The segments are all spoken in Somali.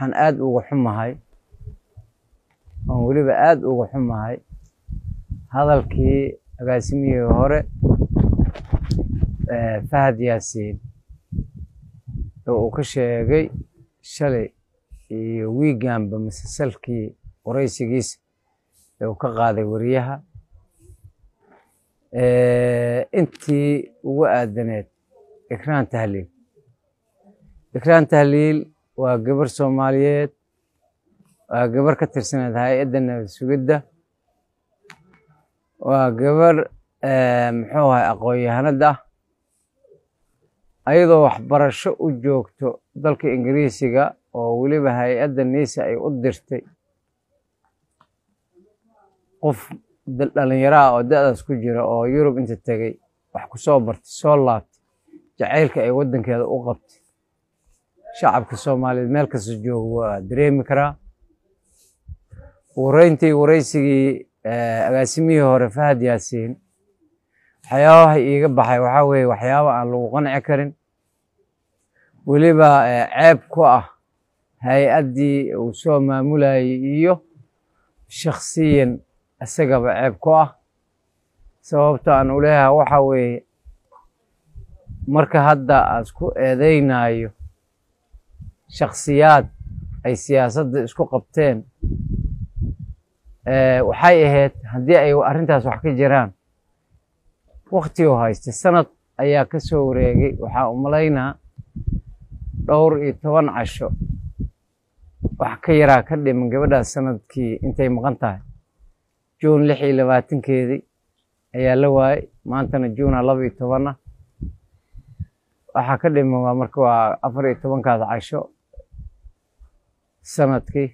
waxaan aada uga xumahay oon weliba aada uga xumahay hadalkii agaasimihii hore fahad yaasiin oo uu ka sheegay shalay iyo wiiganba masasalkii waraysigiisa ee uu ka qaaday wariyaha intii ugu aadaneed ikraan tahliil. Ikraan tahliil waa gabar soomaaliyeed. Waa gabar ka tirsaneed hay'adda nabad sugidda. Waa gabar muxuu ahay aqoon-yahanad ah ayadoo waxbarasho u joogto dalka ingiriisiga oo weliba hay'adda niisa ay u dirtay. Qof dhalinyaro ah oo da-daas ku jira oo yurub inta tegey wax ku soo bartay soo laabtay jacaylka ay waddankeeda u qabtay shacabka soomaaliyeed meel kasta jooga waa dareemi karaa wareyntii waraysigii agaasimihii hore fahad yaasiin waxyaabaha iiga baxay waxaa weeye waxyaaba aan lagu qanci karin. Weliba ceeb ku ah hay'addii uu soo maamulayay iyo shakhsiyan isagaba ceeb ku ah. Sababta aan u leeyahay waxaa weeye marka hadda aan isku eedeynayo shakhsiyaad ay siyaasadda isku qabteen waxay ahayd haddii ay arrintaas wax ka jiraan wakti oo haystay. Sanad ayaa ka soo wareegay. Waxaa u malaynaa dhowr iyo toban casho. Wax ka yaraa ka dhiman gabadhaas sannadkii intay maqan tahay. Juun lix iyo labaatankeedii ayaa la waayey maantana juuna laba iyo tobanna waxaa ka dhiman waa marka waa afar iyo tobankaas casho sannadkii.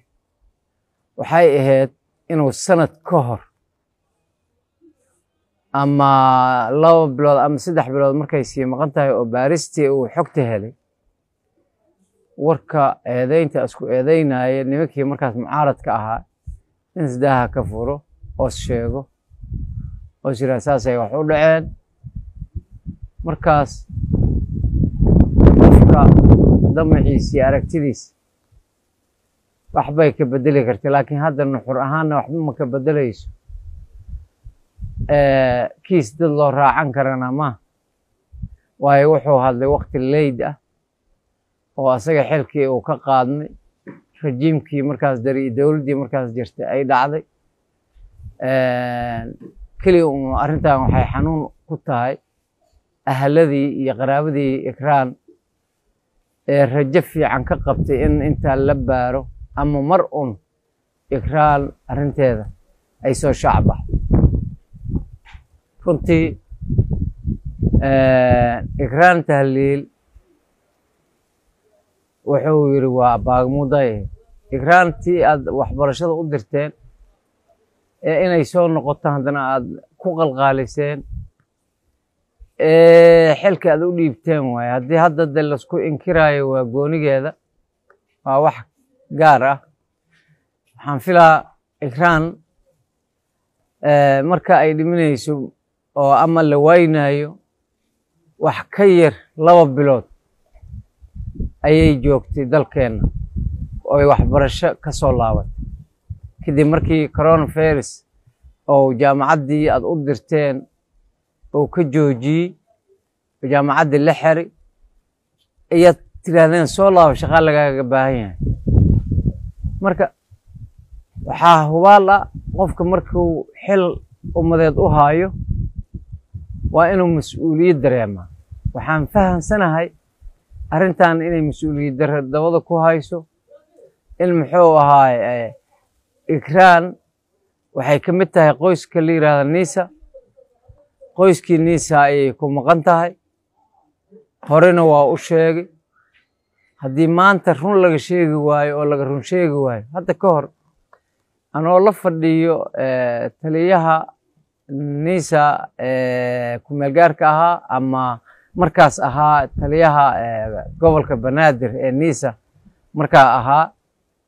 Waxay ahayd inuu sanad ka hor ama laba bilood ama saddex bilood markay sii maqan tahay oo baaristii uu xogta helay. Warka eedeynta isku eedeynaya nimankii markaas mucaaradka ahaa in isdaaha ka furo oos sheego oos yiraa saasay wax u dhaceen. Markaas qofka damaciisa iyo aragtidiisa waxbay ka bedeli karta laakiin hadda nuxur ahaanna waxba ma ka bedelayso kiis dad loo raacan karana ma. Waayo wuxuu hadlay wakti leyd ah oo asaga xilkii uu ka qaadmay rajiimkii markaas dari dowladdii markaas jirtay ay dhacday. Keliya un arrintan waxay xanuun ku tahay ahladii iyo qaraabadii ikraan. Ee rajo fiican ka qabtay in intaa la baaro ama mar un ikraan arrinteeda ay soo shaacbaxdo runtii ikraan tahliil wuxuu yidhi waa baagmuday ikraantii aad waxbarashada u dirteen ee inay soo noqoto haddana aad ku qalqaaliseen xilka aad u dhiibteen waaye. Haddii hadda de la isku inkiraayo waa goonigeeda waa wax gaar ah. Waxaan filaa ikraan marka ay dhiminayso oo ama la waynayo wax ka yar laba bilood ayay joogtay dalkeenna oo ay waxbarasho ka soo laabatay. Kadib markii coronavirus oo jaamacaddii aad u dirteen oo ka joojiyey oo jaamacaddii la xeri ayaad tidhaahdeen soo laabo shaqaa lagaaga baahan yahay marka waxaa hubaal ah qofka markuu xil ummadeed u haayo waa inuu mas'uuliyad dareemaa. Waxaan fahamsanahay arrintan inay mas'uuliyad dare dabada ku hayso in muxuu ahaay ikraan. Waxay ka mid tahay qoyska la yidhahda nisa qoyskii nisa ayay ku maqan tahay. Horena waa u sheegay haddii maanta run laga sheegi waayo oo laga run sheegi waayo hadda ka hor anoo la fadhiyo taliyaha nisa kumeelgaarka ahaa ama markaas ahaa taliyaha gobolka banaadir ee nisa markaa ahaa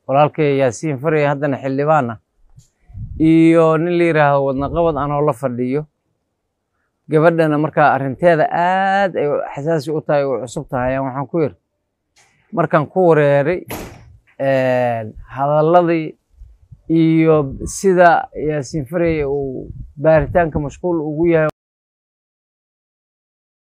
walaalkay yaasiin faray haddana xildhibaan ah iyo nin la yidhaahdo wadnaqabad anoo la fadhiyo. Gabadhana markaa arrinteeda aad ay xasaasi u tahay oo cusub tahay waxaan ku yiri markaan ku wareeray hadalladii iyo sida yaasiin farey uu baaritaanka mashquul ugu yahay